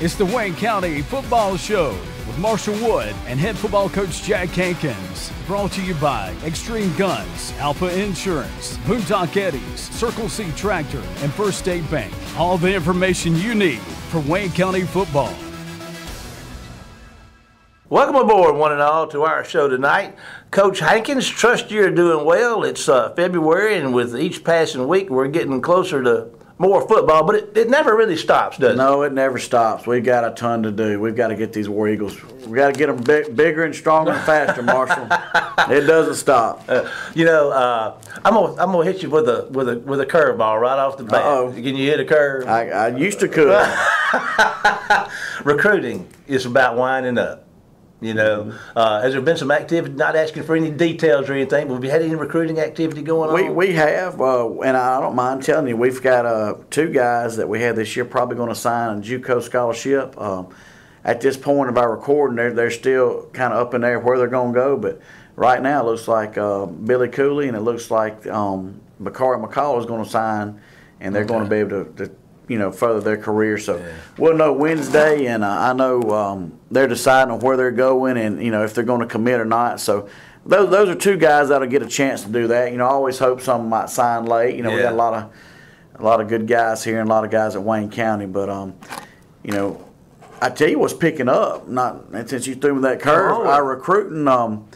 It's the Wayne County Football Show with Marshall Wood and head football coach Jack Hankins. Brought to you by Extreme Guns, Alpha Insurance, Boondock Eddies, Circle C Tractor, and First State Bank. All the information you need for Wayne County football. Welcome aboard, one and all, to our show tonight. Coach Hankins, trust you're doing well. It's uh, February, and with each passing week, we're getting closer to more football, but it, it never really stops, does it? No, it never stops. We've got a ton to do. We've got to get these War Eagles. We've got to get them big, bigger and stronger and faster, Marshall. it doesn't stop. Uh, you know, uh, I'm gonna I'm gonna hit you with a with a with a curveball right off the bat. Uh-oh. Can you hit a curve? I, I used to could. Recruiting is about winding up. You know, Mm-hmm. uh, has there been some activity? Not asking for any details or anything, but have you had any recruiting activity going We, on? we have, uh, and I don't mind telling you, we've got uh, two guys that we had this year probably going to sign a JUCO scholarship. Um, at this point of our recording, they're, they're still kind of up in there where they're going to go, but right now it looks like uh, Billy Cooley and it looks like um, McCall is going to sign, and they're going to be able to, to you know, further their career. So we'll know Wednesday, and uh, I know um, they're deciding on where they're going, and you know if they're going to commit or not. So those those are two guys that'll get a chance to do that. You know, I always hope some might sign late. You know, we got a lot of a lot of good guys here and a lot of guys at Wayne County, but um, you know, I tell you what's picking up. Not and since you threw me that curve, Oh. our recruiting um,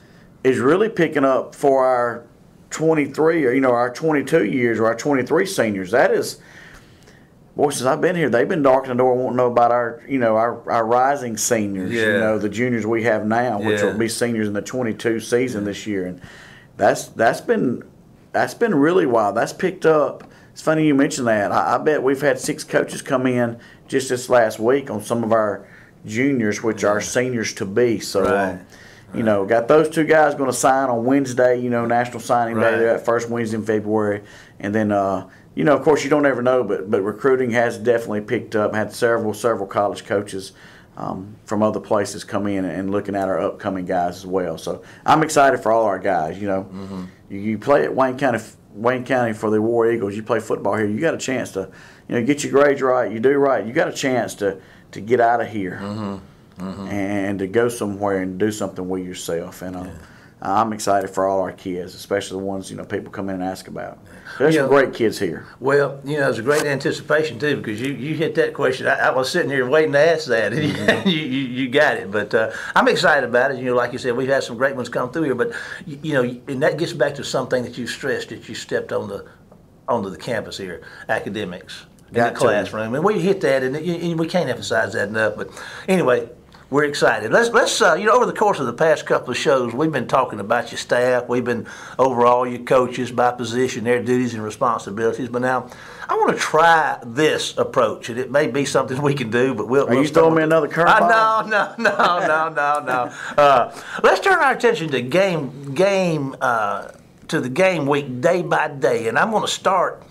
is really picking up for our 23 or you know our 22 years or our 23 seniors. That is boy, since I've been here, they've been knocking the door, wanting to know about our, you know, our, our rising seniors. You know, the juniors we have now, which Yeah. will be seniors in the 22 season this year, and that's that's been that's been really wild. That's picked up. It's funny you mentioned that. I, I bet we've had six coaches come in just this last week on some of our juniors, which are seniors to be. So. Right. Um, you know, got those two guys going to sign on Wednesday. You know, National Signing Right. Day. They're at first Wednesday in February, and then uh, you know, of course, you don't ever know, but but recruiting has definitely picked up. Had several several college coaches um, from other places come in and looking at our upcoming guys as well. So I'm excited for all our guys. You know, you, you play at Wayne County. Wayne County for the War Eagles. You play football here. You got a chance to, you know, get your grades right. You do right. You got a chance to to get out of here and to go somewhere and do something with yourself. And uh, I'm excited for all our kids, especially the ones you know people come in and ask about. There's Yeah. some great kids here. Well, you know, it's a great anticipation too because you, you hit that question. I, I was sitting here waiting to ask that, and Mm-hmm. you, you, you got it. But uh, I'm excited about it. You know, like you said, we've had some great ones come through here. But you, you know, and that gets back to something that you stressed that you stepped on the onto the campus here, academics in Got the classroom, and we hit that, and, and we can't emphasize that enough. But anyway. We're excited. Let's let's uh, you know over the course of the past couple of shows, we've been talking about your staff. We've been over all your coaches by position, their duties and responsibilities. But now, I want to try this approach, and it may be something we can do. But we'll. Are we'll you throwing me another curveball? Uh, no, no, no, no, no, no. Uh, let's turn our attention to game game uh, to the game week day by day, and I'm going to start.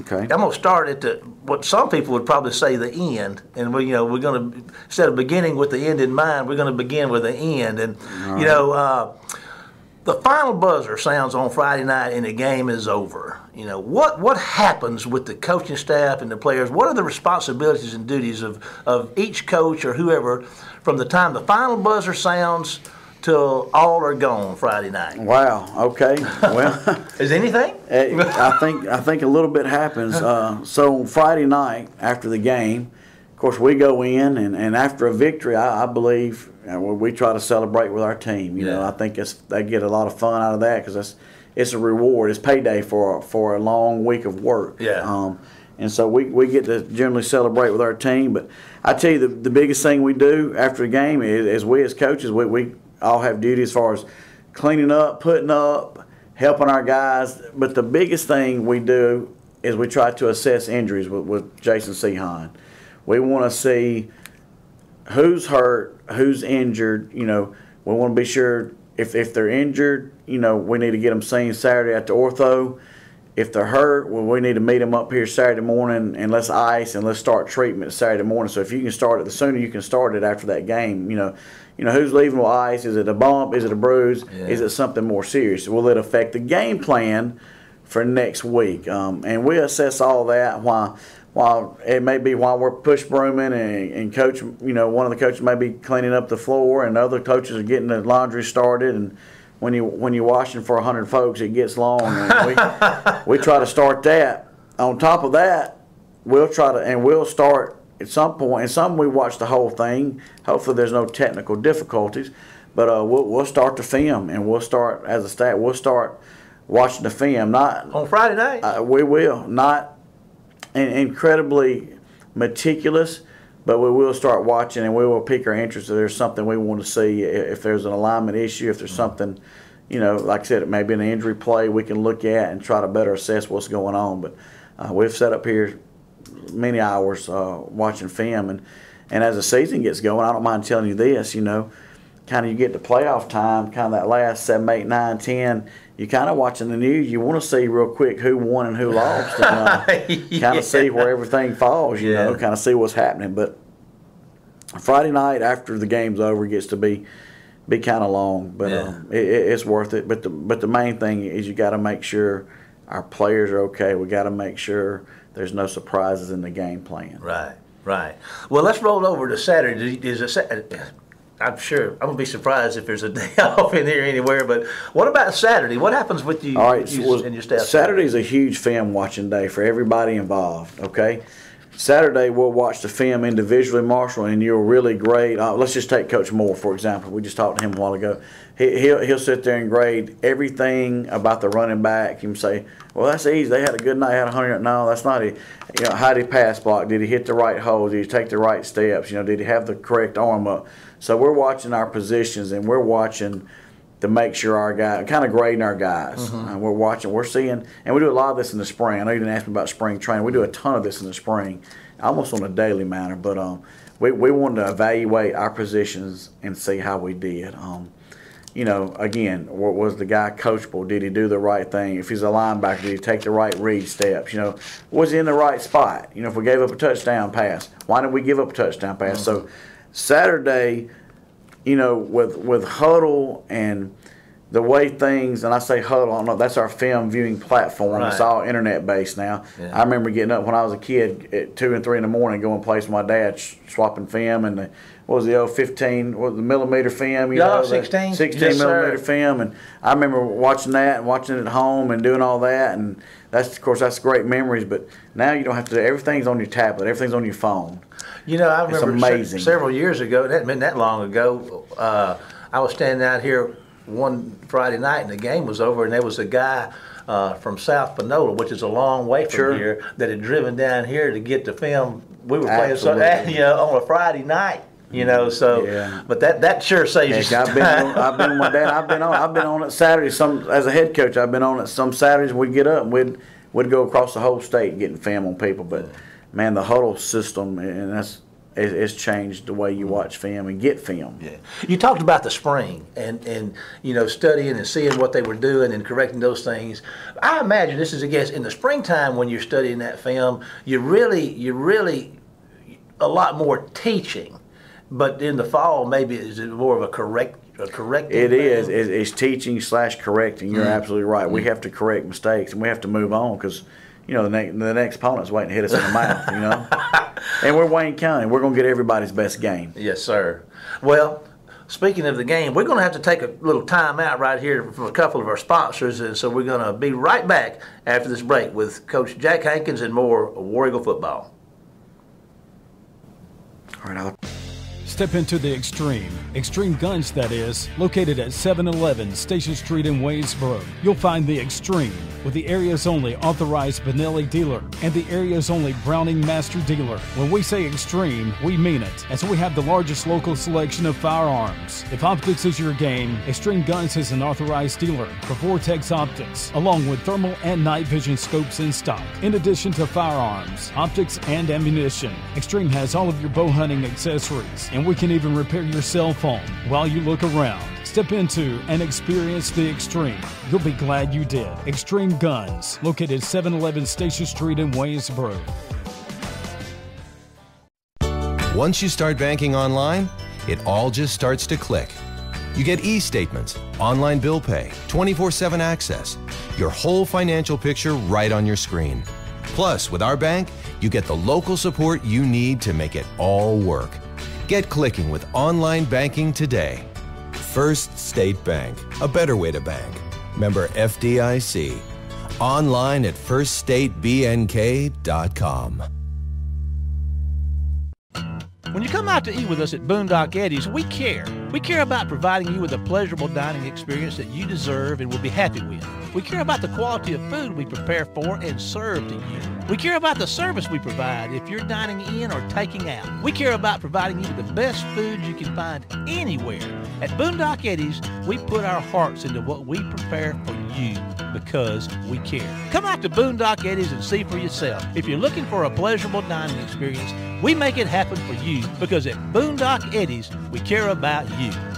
Okay. I'm going to start at the what some people would probably say the end, and we, you know, we're going to instead of beginning with the end in mind, we're going to begin with the end, and you know, uh, the final buzzer sounds on Friday night, and the game is over. You know, what what happens with the coaching staff and the players? What are the responsibilities and duties of of each coach or whoever from the time the final buzzer sounds till all are gone Friday night? Wow. Okay. Well. Is anything? I think I think a little bit happens. Uh, so on Friday night after the game, of course we go in and, and after a victory, I, I believe uh, we we try to celebrate with our team. You know, I think it's they get a lot of fun out of that because it's it's a reward. It's payday for for a long week of work. Yeah. Um, and so we, we get to generally celebrate with our team. But I tell you, the, the biggest thing we do after the game is, is we as coaches, we, we all have duty as far as cleaning up, putting up, helping our guys. But the biggest thing we do is we try to assess injuries with, with Jason Sehan. We want to see who's hurt, who's injured. You know, we want to be sure if, if they're injured, you know, we need to get them seen Saturday at the ortho. If they're hurt, well, we need to meet them up here Saturday morning and let's ice and let's start treatment Saturday morning. So if you can start it, the sooner you can start it after that game, you know, you know who's leaving with ice? Is it a bump? Is it a bruise? Yeah. Is it something more serious? Will it affect the game plan for next week? Um, and we assess all that. Why? while it may be while we're push brooming and, and coach, you know, one of the coaches may be cleaning up the floor and other coaches are getting the laundry started and when you when you're washing for hundred folks, it gets long. And we we try to start that. On top of that, we'll try to and we'll start at some point. And some we watch the whole thing. Hopefully, there's no technical difficulties. But uh, we'll we'll start the film and we'll start as a staff. We'll start watching the film. Not on Friday night. Uh, we will not in, incredibly meticulous but we will start watching and we will pique our interest if there's something we want to see. If there's an alignment issue, if there's something, you know, like I said, it may be an injury play we can look at and try to better assess what's going on. But uh, we've set up here many hours uh, watching film, and and as the season gets going, I don't mind telling you this, you know, kind of you get to playoff time, kind of that last seven, eight, nine, ten. You kind of watching the news. You want to see real quick who won and who lost, and uh, yeah. kind of see where everything falls. You yeah. know, kind of see what's happening. But Friday night after the game's over gets to be be kind of long, but yeah. um, it, it's worth it. But the but the main thing is you got to make sure our players are okay. We got to make sure there's no surprises in the game plan. Right, right. Well, let's roll over to Saturday. Is it? Uh, I'm sure I'm gonna be surprised if there's a day off in here anywhere. But what about Saturday? What happens with you, All right, you well, and your staff? Saturday is a huge film watching day for everybody involved. Okay, Saturday we'll watch the film individually, Marshall, and you're really great. Uh, let's just take Coach Moore for example. We just talked to him a while ago. He, he'll he'll sit there and grade everything about the running back. You say, well, that's easy. They had a good night, had a hundred. No, that's not it. You know, how did he pass block? Did he hit the right hole? Did he take the right steps? You know, did he have the correct arm up? So we're watching our positions and we're watching to make sure our guy kind of grading our guys. Mm-hmm. Uh, we're watching, we're seeing, and we do a lot of this in the spring. I know you didn't ask me about spring training. We do a ton of this in the spring, almost on a daily manner. But um, we we wanted to evaluate our positions and see how we did. Um, you know, again, was the guy coachable? Did he do the right thing? If he's a linebacker, did he take the right read steps? You know, was he in the right spot? You know, if we gave up a touchdown pass, why did we give up a touchdown pass? Mm-hmm. So Saturday you know, with with Hudl and the way things, and I say Huddle, I don't know, that's our film viewing platform. Right. It's all internet based now. Yeah. I remember getting up when I was a kid at two and three in the morning, going place with my dad, swapping film, and the, what was the old 15, what the millimeter film? You know, 16. 16 yes, millimeter sir. film. And I remember watching that and watching it at home and doing all that. And that's, of course, that's great memories. But now you don't have to, everything's on your tablet, everything's on your phone. You know, I remember se- several years ago, it hadn't been that long ago, uh, I was standing out here one Friday night and the game was over, and there was a guy uh, from South Panola, which is a long way from sure. here, that had driven down here to get the film. We were playing so, you know, on a Friday night. You know, so yeah. but that that sure saves Heck, you. I've been on, I've been with. I've been on I've been on it Saturday. Some as a head coach, I've been on it some Saturdays. We'd get up and we'd we'd go across the whole state getting film on people. But man, the Hudl system, and that's it's changed the way you mm. watch film and get film. Yeah, you talked about the spring and and you know studying and seeing what they were doing and correcting those things. I imagine this is a guess in the springtime when you're studying that film, you really you really a lot more teaching, but in the fall maybe is it more of a correct a correcting. It is. It's teaching slash correcting. You're mm-hmm. absolutely right. We have to correct mistakes and we have to move on because you know, the, ne- the next opponent's waiting to hit us in the mouth, you know. and we're Wayne County. We're going to get everybody's best game. Yes, sir. Well, speaking of the game, we're going to have to take a little time out right here from a couple of our sponsors, and so we're going to be right back after this break with Coach Jack Hankins and more War Eagle football. All right, I'll. Step into the Extreme, Extreme Guns that is, located at 711 Station Street in Waynesboro. You'll find the Extreme with the area's only authorized Benelli dealer and the area's only Browning master dealer. When we say extreme, we mean it, as we have the largest local selection of firearms. If optics is your game, Extreme Guns is an authorized dealer for Vortex Optics, along with thermal and night vision scopes in stock. In addition to firearms, optics, and ammunition, Extreme has all of your bow hunting accessories, and we can even repair your cell phone while you look around. Step into and experience the extreme. You'll be glad you did. Extreme Guns, located 711 Station Street in Waynesboro. Once you start banking online, it all just starts to click. You get e statements, online bill pay, 24 7 access, your whole financial picture right on your screen. Plus, with our bank, you get the local support you need to make it all work. Get clicking with online banking today. First State Bank, a better way to bank. Member FDIC. Online at firststatebnk.com. When you come out to eat with us at Boondock Eddie's, we care. We care about providing you with a pleasurable dining experience that you deserve and will be happy with. We care about the quality of food we prepare for and serve to you. We care about the service we provide if you're dining in or taking out. We care about providing you with the best food you can find anywhere. At Boondock Eddie's, we put our hearts into what we prepare for you because we care. Come out to Boondock Eddie's and see for yourself. If you're looking for a pleasurable dining experience, we make it happen for you because at Boondock Eddie's, we care about you. い。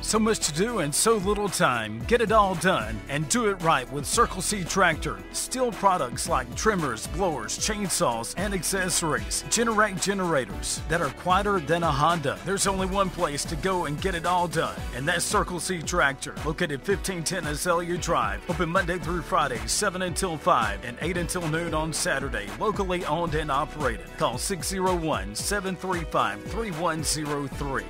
So much to do and so little time. Get it all done and do it right with Circle C Tractor. Stihl products like trimmers, blowers, chainsaws, and accessories. Generate generators that are quieter than a Honda. There's only one place to go and get it all done, and that's Circle C Tractor, located 1510 Azalea Drive. Open Monday through Friday, 7 until 5 and 8 until noon on Saturday. Locally owned and operated. Call 601 735 3103.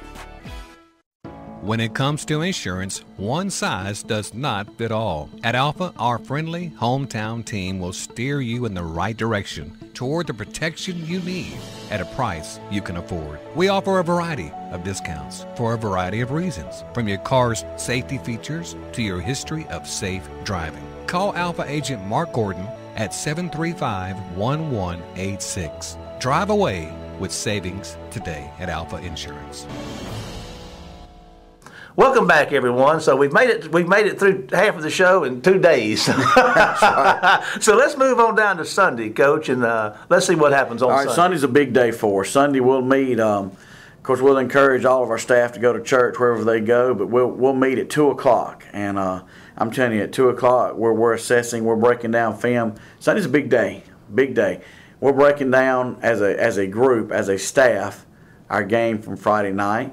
When it comes to insurance, one size does not fit all. At Alpha, our friendly hometown team will steer you in the right direction toward the protection you need at a price you can afford. We offer a variety of discounts for a variety of reasons, from your car's safety features to your history of safe driving. Call Alpha agent Mark Gordon at 735 1186. Drive away with savings today at Alpha Insurance. Welcome back, everyone. So we've made it. We've made it through half of the show in two days. so let's move on down to Sunday, Coach, and uh, let's see what happens on All right, Sunday. Sunday's a big day for us. Sunday we'll meet. Um, of course, we'll encourage all of our staff to go to church wherever they go, but we'll we'll meet at two o'clock. And uh, I'm telling you, at two o'clock, where we're assessing, we're breaking down film. Sunday's a big day, big day. We're breaking down as a as a group, as a staff, our game from Friday night,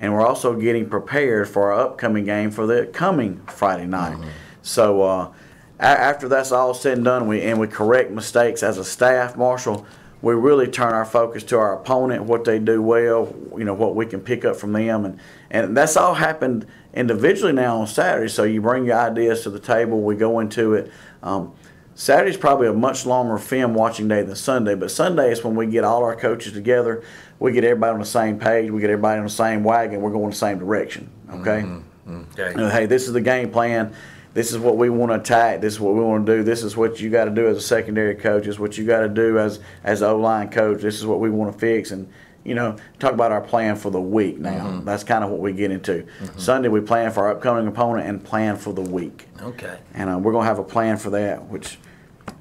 and we're also getting prepared for our upcoming game for the coming Friday night. So. Uh, a- after that's all said and done, we and we correct mistakes as a staff, Marshall. We really turn our focus to our opponent, what they do well, you know, what we can pick up from them, and and that's all happened individually now on Saturday. So you bring your ideas to the table, we go into it. Um, Saturday's probably a much longer film watching day than Sunday, but Sunday is when we get all our coaches together. We get everybody on the same page. We get everybody on the same wagon. We're going the same direction. Okay. Mm-hmm. Mm-hmm. Okay. You know, hey, this is the game plan. This is what we want to attack. This is what we want to do. This is what you got to do as a secondary coach. This is what you got to do as as O line coach. This is what we want to fix. And you know, talk about our plan for the week. Now mm-hmm. that's kind of what we get into. Sunday we plan for our upcoming opponent and plan for the week. Okay. And uh, we're gonna have a plan for that, which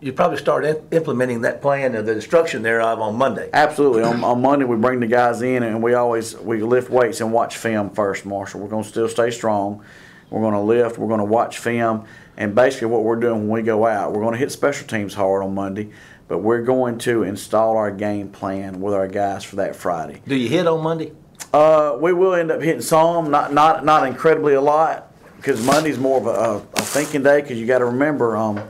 You probably start im- implementing that plan and the instruction thereof on Monday. Absolutely. on, on Monday, we bring the guys in, and we always we lift weights and watch film first. Marshall, we're going to still stay strong. We're going to lift. We're going to watch film, and basically, what we're doing when we go out, we're going to hit special teams hard on Monday, but we're going to install our game plan with our guys for that Friday. Do you hit on Monday? Uh, we will end up hitting some, not not not incredibly a lot, because Monday's more of a, a, a thinking day. Because you got to remember, um,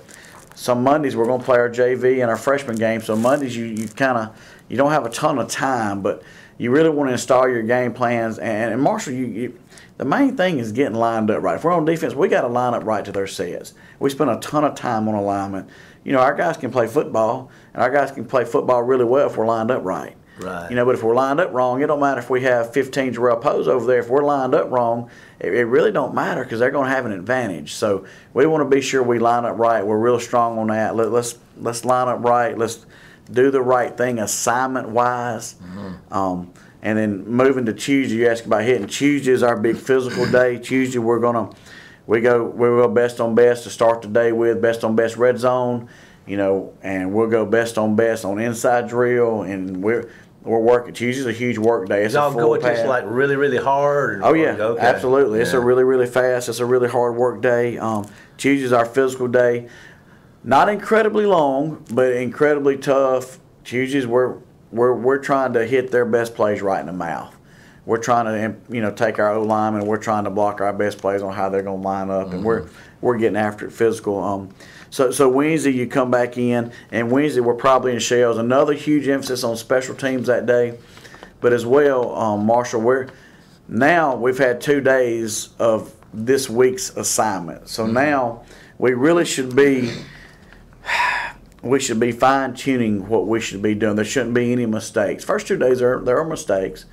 some Mondays we're going to play our JV and our freshman game. So Mondays you you kind of you don't have a ton of time, but you really want to install your game plans. And, and Marshall, you, you the main thing is getting lined up right. If we're on defense, we got to line up right to their sets. We spend a ton of time on alignment. You know, our guys can play football, and our guys can play football really well if we're lined up right. Right. You know, but if we're lined up wrong, it don't matter if we have 15 Jarrell Pose over there. If we're lined up wrong, it, it really don't matter because they're going to have an advantage. So we want to be sure we line up right. We're real strong on that. Let, let's let's line up right. Let's do the right thing assignment wise. Um, and then moving to Tuesday, you ask about hitting. Tuesday is our big physical day. Tuesday we're gonna we go we go best on best to start the day with best on best red zone, you know, and we'll go best on best on inside drill, and we're we're working. Tuesday's a huge work day. It's Y'all full go at this like really, really hard? Oh yeah, Okay. absolutely. It's a really, really fast. It's a really hard work day. Um, Tuesday's our physical day. Not incredibly long, but incredibly tough. Tuesdays we're we're we're trying to hit their best plays right in the mouth. we're trying to you know take our O line and we're trying to block our best plays on how they're going to line up, and we're we're getting after it physical. Um, so so Wednesday you come back in, and Wednesday we're probably in shells. Another huge emphasis on special teams that day, but as well, um, Marshall, we're now we've had two days of this week's assignment. So now we really should be we should be fine tuning what we should be doing. There shouldn't be any mistakes. First two days there there are mistakes.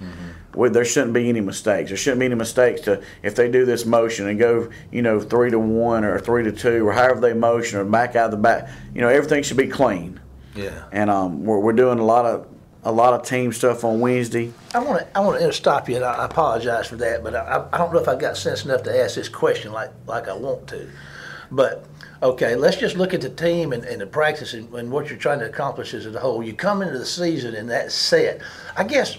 We, there shouldn't be any mistakes. There shouldn't be any mistakes to if they do this motion and go you know three to one or three to two or however they motion or back out of the back. You know everything should be clean. Yeah. And um, we're, we're doing a lot of a lot of team stuff on Wednesday. I want to I want to stop you, and I I apologize for that, but I, I don't know if I've got sense enough to ask this question like like I want to. But okay, let's just look at the team and, and the practice and, and what you're trying to accomplish as a whole. You come into the season and that's set. I guess,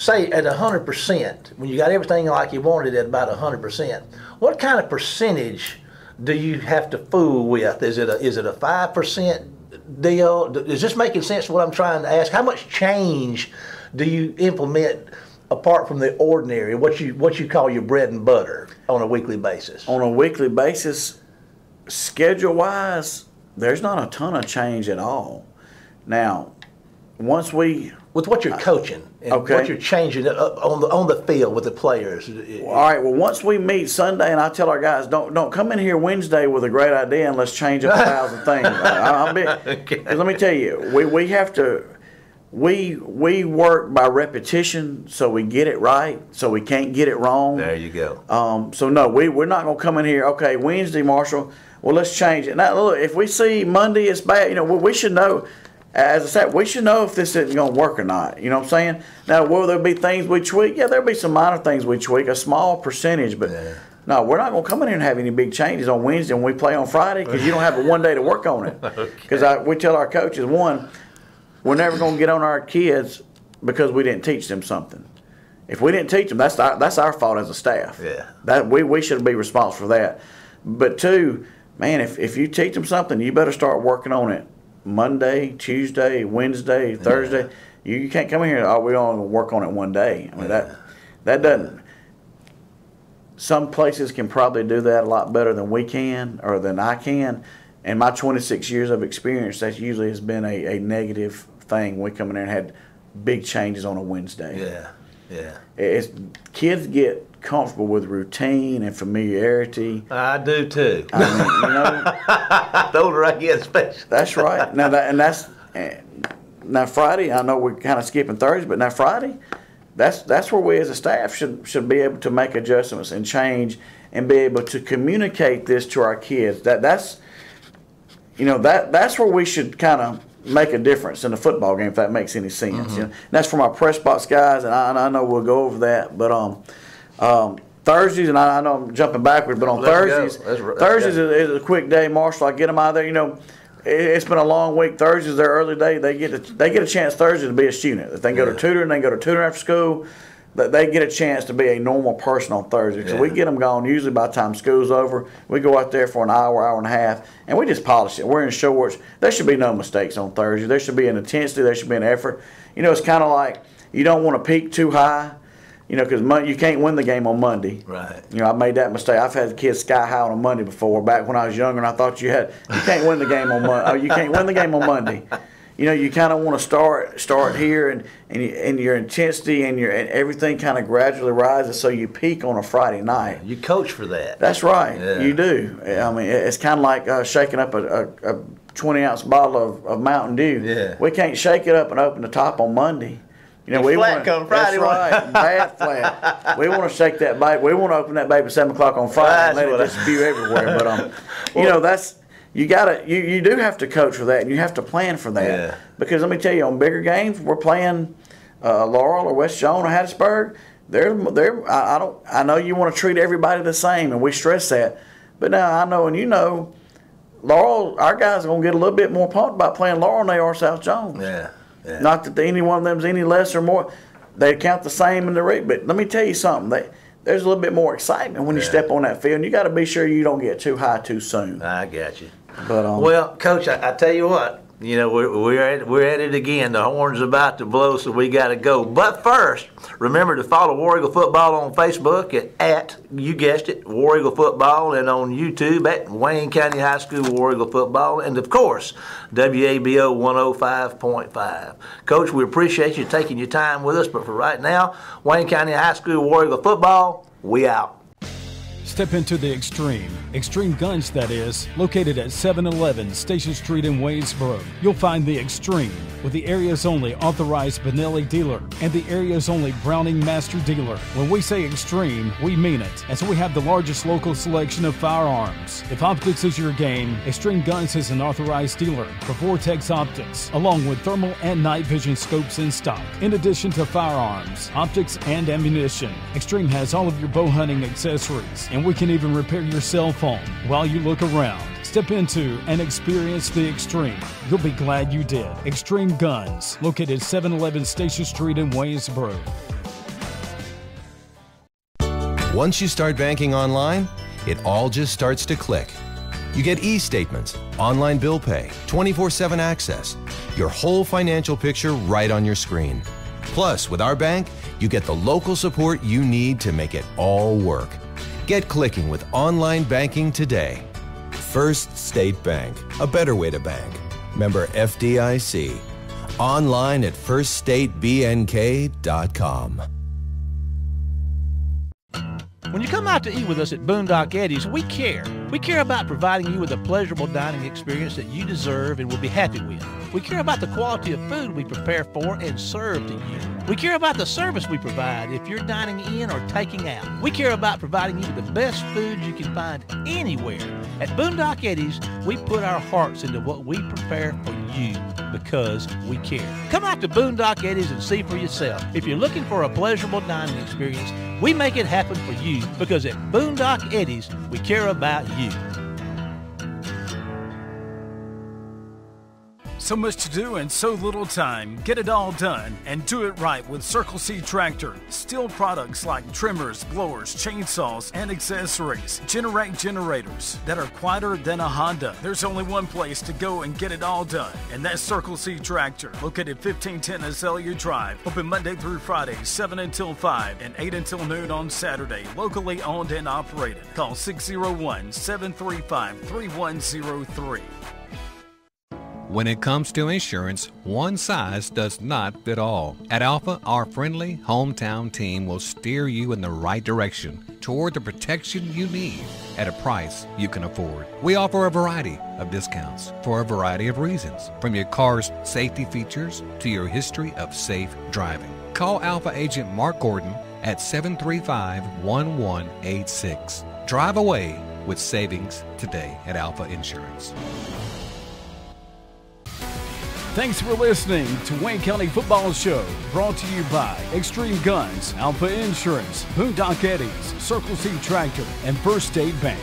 say at hundred percent, when you got everything like you wanted at about hundred percent, what kind of percentage do you have to fool with? Is it a is it a five percent deal? Is this making sense what I'm trying to ask? How much change do you implement apart from the ordinary, what you what you call your bread and butter on a weekly basis? on a weekly basis, schedule wise, there's not a ton of change at all. Now, once we, With what you're coaching and Okay. what you're changing uh, on the on the field with the players. all right, well, once we meet Sunday, and I tell our guys, don't don't come in here Wednesday with a great idea and let's change up a thousand things. I, I'm bit, 'cause let me tell you, we, we have to. We we work by repetition, so we get it right, so we can't get it wrong. There you go. Um, so no, we we're not gonna come in here. Okay, Wednesday, Marshall. Well, let's change it. Now, look, if we see Monday is bad, you know, we, we should know. As I said, we should know if this isn't gonna work or not. You know what I'm saying? Now, will there be things we tweak? Yeah, there'll be some minor things we tweak, a small percentage, but. No, we're not going to come in here and have any big changes on Wednesday when we play on Friday because you don't have a one day to work on it. Because we tell our coaches, one, we're never going to get on our kids because we didn't teach them something. If we didn't teach them, that's our, that's our fault as a staff. Yeah. That we, we should be responsible for that. But two, man, if, if you teach them something, you better start working on it Monday, Tuesday, Wednesday, Thursday. You, you can't come in here. Oh, we only work on it one day. I mean that that doesn't. Some places can probably do that a lot better than we can or than I can. And my 26 years of experience, that usually has been a, a negative thing. We come in there and had big changes on a Wednesday. Yeah, yeah. It's, kids get comfortable with routine and familiarity. I do too. I mean, you know, the older I get, especially. that's right. Now that and that's now Friday. I know we're kind of skipping Thursday, but now Friday, that's that's where we as a staff should should be able to make adjustments and change and be able to communicate this to our kids. That that's you know that that's where we should kind of make a difference in the football game if that makes any sense. You know? And that's from our press box guys, and I, and I know we'll go over that. But um, um, Thursdays, and I, I know I'm jumping backwards, but on Let's. Thursdays, Let's- let's Thursdays is, is a quick day. Marshall, I get them out there. You know, it, it's been a long week. Thursdays their early day. They get a, they get a chance Thursday to be a student. If they go to tutor and they go to tutor after school, that they get a chance to be a normal person on Thursday. So we get them gone usually by the time school's over. We go out there for an hour, hour and a half, and we just polish it. We're in shorts. There should be no mistakes on Thursday. There should be an intensity. There should be an effort. You know, it's kind of like you don't want to peak too high. You know, because you can't win the game on Monday. Right. You know, I made that mistake. I've had kids sky high on a Monday before. Back when I was younger, and I thought you had you can't win the game on Monday. Oh, uh, you can't win the game on Monday. You know, you kind of want to start start here, and and, you, and your intensity and your and everything kind of gradually rises, so you peak on a Friday night. You coach for that. That's right. Yeah. You do. I mean, it's kind of like uh, shaking up a, a, a 20 ounce bottle of, of Mountain Dew. Yeah. We can't shake it up and open the top on Monday. You know, we flat want come Friday, That's right. Bad flat. We want to shake that baby. We want to open that baby at seven o'clock on Friday and let it I- just spew everywhere. But um, you know, that's you gotta you, you do have to coach for that and you have to plan for that. Yeah. Because let me tell you, on bigger games, we're playing uh, Laurel or West Jones or Hattiesburg. They're they're I, I don't I know you want to treat everybody the same and we stress that, but now I know and you know. Laurel, our guys are gonna get a little bit more pumped by playing Laurel than they are South Jones. Yeah, yeah. Not that any one of them's any less or more. They count the same in the rate. But let me tell you something. They, there's a little bit more excitement when you step on that field. And you got to be sure you don't get too high too soon. I got you. But um, Well, Coach, I, I tell you what, You know, we're, we're, at, we're at it again. The horn's about to blow, so we got to go. But first, remember to follow War Eagle Football on Facebook at, at, you guessed it, War Eagle Football, and on YouTube at Wayne County High School War Eagle Football, and of course, WABO 105.5. Coach, we appreciate you taking your time with us, but for right now, Wayne County High School War Eagle Football, we out. Step into the extreme. Extreme Guns, that is, located at 711 Station Street in Waynesboro. You'll find the Extreme with the area's only authorized Benelli dealer and the area's only Browning Master dealer. When we say extreme, we mean it, as we have the largest local selection of firearms. If optics is your game, Extreme Guns is an authorized dealer for Vortex Optics, along with thermal and night vision scopes in stock. In addition to firearms, optics, and ammunition, Extreme has all of your bow hunting accessories, and we can even repair your cell phone while you look around. Step into and experience the extreme. You'll be glad you did. Extreme Guns, located 711 Station Street in Waynesboro. Once you start banking online, it all just starts to click. You get e statements, online bill pay, 24 7 access, your whole financial picture right on your screen. Plus, with our bank, you get the local support you need to make it all work. Get clicking with online banking today. First State Bank, a better way to bank. Member FDIC. Online at firststatebnk.com. When you come out to eat with us at Boondock Eddie's, we care. We care about providing you with a pleasurable dining experience that you deserve and will be happy with. We care about the quality of food we prepare for and serve to you. We care about the service we provide if you're dining in or taking out. We care about providing you the best food you can find anywhere. At Boondock Eddie's, we put our hearts into what we prepare for you because we care. Come out to Boondock Eddie's and see for yourself. If you're looking for a pleasurable dining experience, we make it happen for you because at Boondock Eddie's, we care about you. So much to do and so little time. Get it all done and do it right with Circle C Tractor. Stihl products like trimmers, blowers, chainsaws, and accessories. Generate generators that are quieter than a Honda. There's only one place to go and get it all done, and that's Circle C Tractor, located 1510 Azalea Drive. Open Monday through Friday, 7 until 5 and 8 until noon on Saturday. Locally owned and operated. Call 601 735 3103. When it comes to insurance, one size does not fit all. At Alpha, our friendly hometown team will steer you in the right direction toward the protection you need at a price you can afford. We offer a variety of discounts for a variety of reasons, from your car's safety features to your history of safe driving. Call Alpha agent Mark Gordon at 735 1186. Drive away with savings today at Alpha Insurance. Thanks for listening to Wayne County Football Show, brought to you by Extreme Guns, Alpha Insurance, Boondock Eddies, Circle C Tractor, and First State Bank.